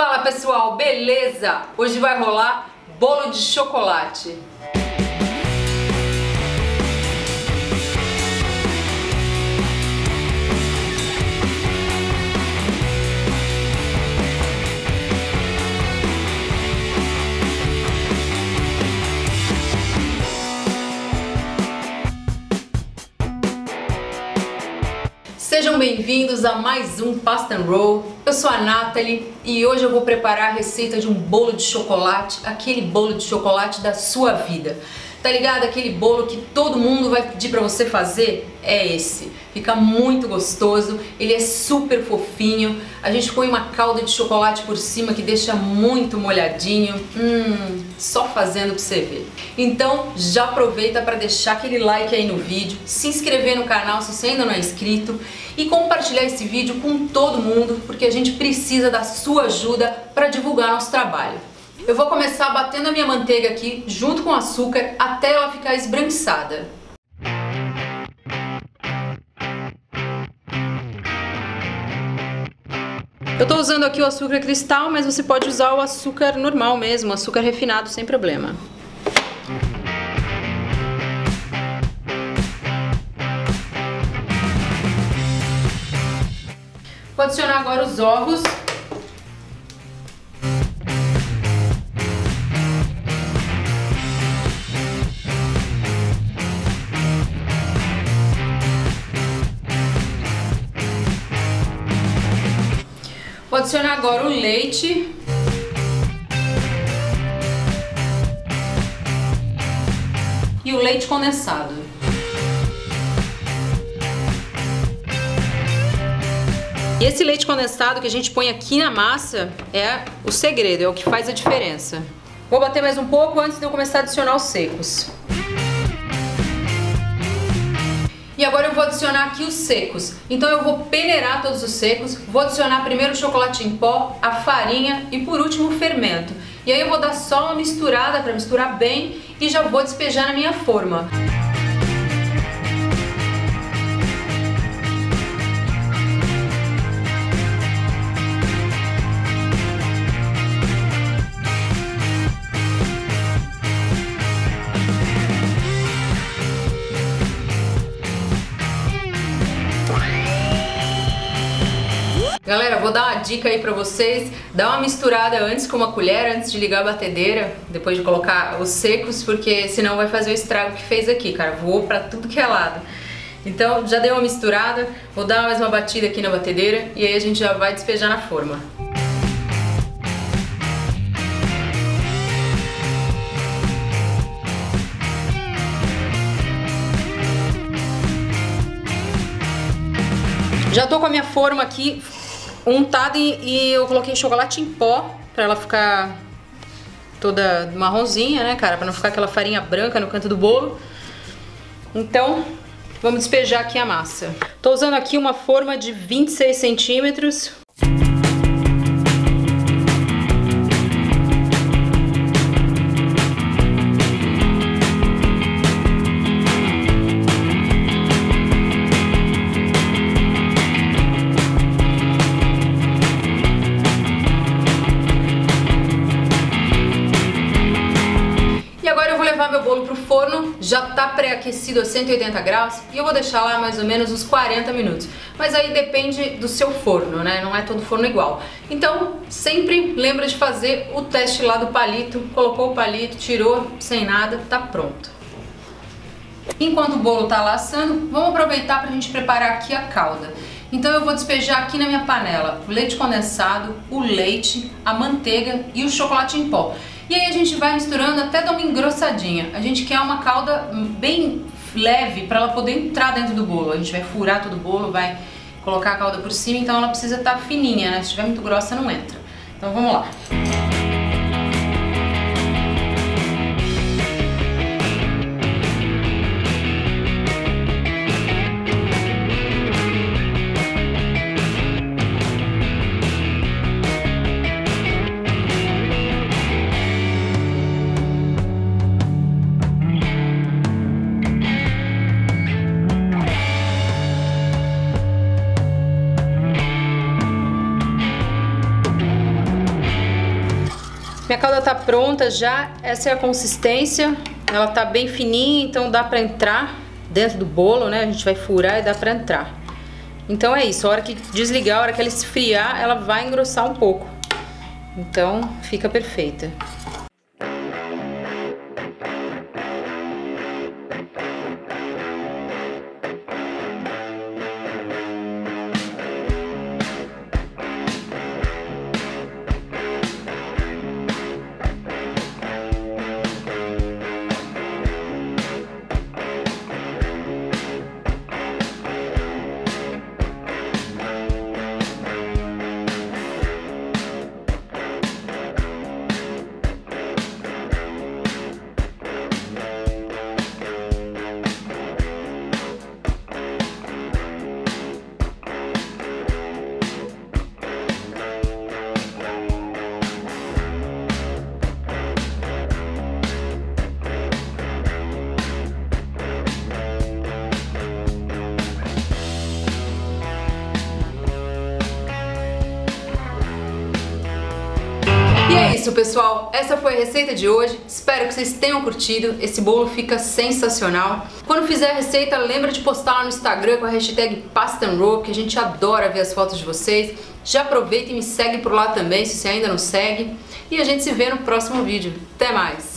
Fala pessoal, beleza? Hoje vai rolar bolo de chocolate. Sejam bem-vindos a mais um Pasta and Roll. Eu sou a Nathalie e hoje eu vou preparar a receita de um bolo de chocolate, aquele bolo de chocolate da sua vida. Tá ligado? Aquele bolo que todo mundo vai pedir pra você fazer? É esse. Fica muito gostoso, ele é super fofinho. A gente põe uma calda de chocolate por cima que deixa muito molhadinho. Hum, só fazendo pra você ver. Então já aproveita para deixar aquele like aí no vídeo, se inscrever no canal se você ainda não é inscrito e compartilhar esse vídeo com todo mundo, porque a gente precisa da sua ajuda para divulgar nosso trabalho. Eu vou começar batendo a minha manteiga aqui junto com o açúcar até ela ficar esbranquiçada. Eu tô usando aqui o açúcar cristal, mas você pode usar o açúcar normal mesmo, açúcar refinado sem problema. Vou adicionar agora os ovos. Vou adicionar agora o leite. E o leite condensado. E esse leite condensado que a gente põe aqui na massa é o segredo, é o que faz a diferença. Vou bater mais um pouco antes de eu começar a adicionar os secos. E agora eu vou adicionar aqui os secos. Então eu vou peneirar todos os secos, vou adicionar primeiro o chocolate em pó, a farinha e por último o fermento. E aí eu vou dar só uma misturada para misturar bem e já vou despejar na minha forma. Galera, vou dar uma dica aí pra vocês, dá uma misturada antes com uma colher, antes de ligar a batedeira, depois de colocar os secos, porque senão vai fazer o estrago que fez aqui, cara, voou pra tudo que é lado. Então, já dei uma misturada, vou dar mais uma batida aqui na batedeira e aí a gente já vai despejar na forma. Já tô com a minha forma aqui untada e, e eu coloquei chocolate em pó pra ela ficar toda marronzinha, né, cara? Pra não ficar aquela farinha branca no canto do bolo. Então, vamos despejar aqui a massa. Tô usando aqui uma forma de 26 centímetros. Forno, já tá pré-aquecido a 180 graus e eu vou deixar lá mais ou menos uns 40 minutos. Mas aí depende do seu forno, né? Não é todo forno igual. Então, sempre lembra de fazer o teste lá do palito. Colocou o palito, tirou sem nada, tá pronto. Enquanto o bolo tá lá assando, vamos aproveitar pra gente preparar aqui a calda. Então eu vou despejar aqui na minha panela o leite condensado, o leite, a manteiga e o chocolate em pó. E aí a gente vai misturando até dar uma engrossadinha. A gente quer uma calda bem leve para ela poder entrar dentro do bolo. A gente vai furar todo o bolo, vai colocar a calda por cima, então ela precisa estar tá fininha, né? Se estiver muito grossa não entra. Então vamos lá. Minha calda tá pronta já, essa é a consistência, ela tá bem fininha, então dá pra entrar dentro do bolo, né? A gente vai furar e dá pra entrar. Então é isso, a hora que desligar, a hora que ela esfriar, ela vai engrossar um pouco. Então fica perfeita. Isso, pessoal. Essa foi a receita de hoje. Espero que vocês tenham curtido. Esse bolo fica sensacional. Quando fizer a receita, lembra de postar lá no Instagram com a hashtag PastaNroll, que a gente adora ver as fotos de vocês. Já aproveita e me segue por lá também, se você ainda não segue. E a gente se vê no próximo vídeo. Até mais!